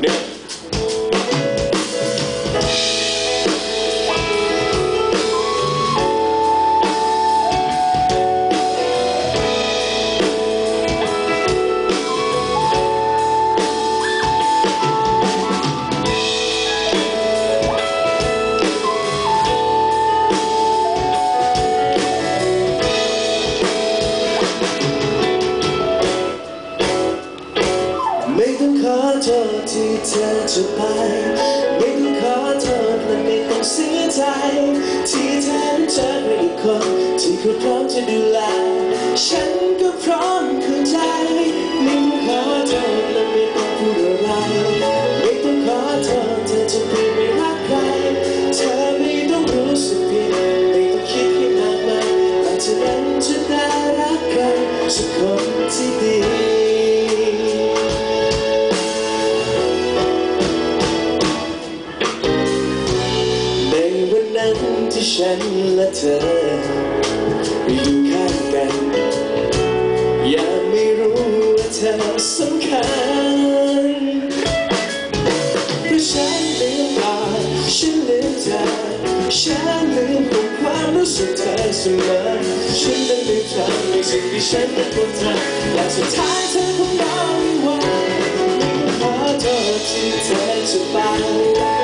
เไม่ต้องขอโทษที่เธอจะไป ไม่ต้องขอโทษและไม่ต้องเสียใจ ที่แทนเจอใครอีกคนที่เขาพร้อมจะดูแล ฉันก็พร้อมเข้าใจ ไม่ต้องขอโทษและไม่ต้องพูดอะไร ไม่ต้องขอโทษเธอจะเปลี่ยนไม่รักใคร เธอไม่ต้องรู้สึกผิดไม่ต้องคิดให้มากมายหลังจากนั้นจะได้รักใครสักคนที่ดี ฉันและเธออยู่ข้างกันยังไม่รู้ว่าเธอสำคัญเพราะฉันลืมตาฉันลืมเธอฉันลืมของความรู้สึกเธอเสมอฉันนั้นลืมทำในสิ่งที่ฉันนั้นควรทำและสุดท้ายเธอคงบอกว่าไม่ต้องขอโทษที่เธอจะไป